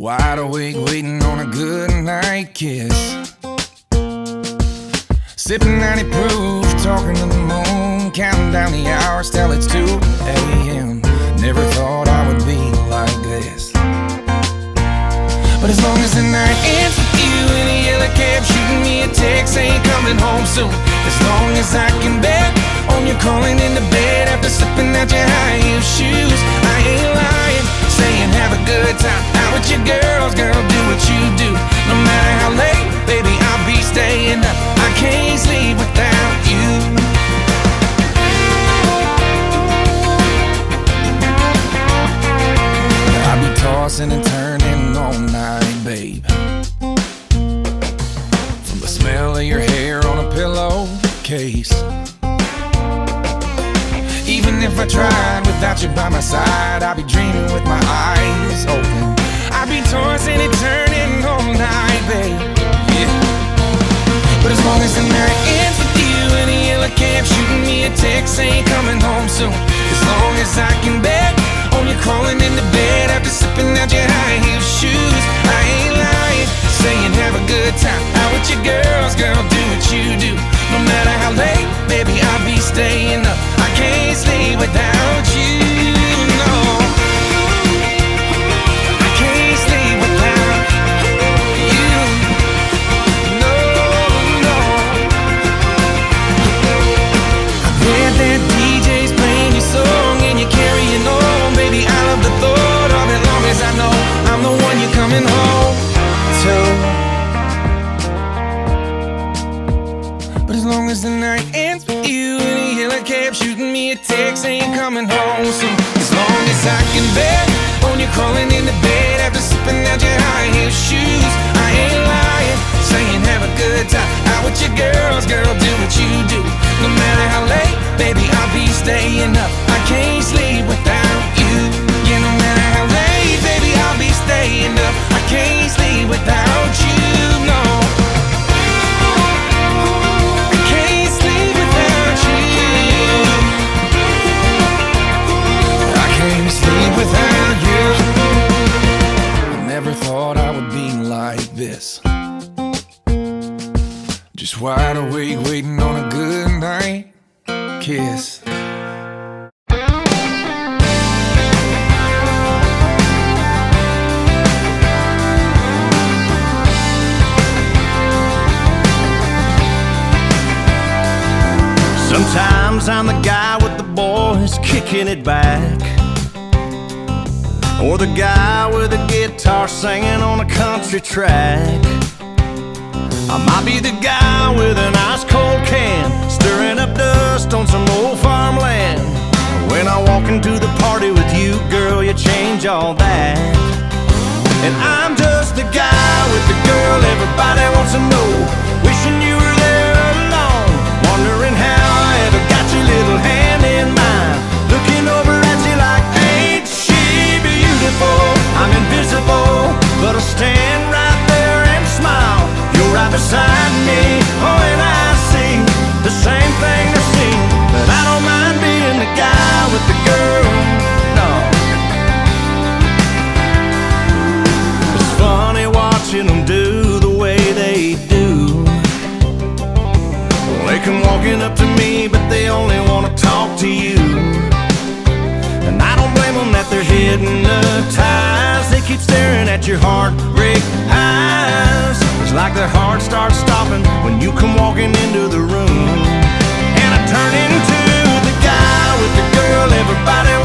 Wide awake, waiting on a good night kiss. Sipping 90 proof, talking to the moon, counting down the hours till it's 2 a.m. Never thought I would be like this. But as long as the night ends with you in a yellow cab, shooting me a text, ain't coming home soon. As long as I can bet on you calling into bed after slipping out your high heel shoes, I ain't lying, saying have a good time. Out with your girls, girl, do what you do. No matter how late, baby, I'll be staying up. I can't sleep without pillowcase. Even if I tried without you by my side, I'd be dreaming with my eyes open. I'd be tossing and turning all night, babe. Ain't coming home soon. As long as I can bet on you crawling into bed after sipping out your high heel shoes, this. Just wide awake, waiting on a good night kiss. Sometimes I'm the guy with the boys kicking it back. Or the guy with a guitar singing on a country track. I might be the guy with an ice cold can, stirring up dust on some old farmland. When I walk into the party with you, girl, you change all that. And I'm just the guy with the girl everybody wants to know. Keep staring at your heartbreak eyes. It's like their heart starts stopping when you come walking into the room. And I turn into the guy with the girl everybody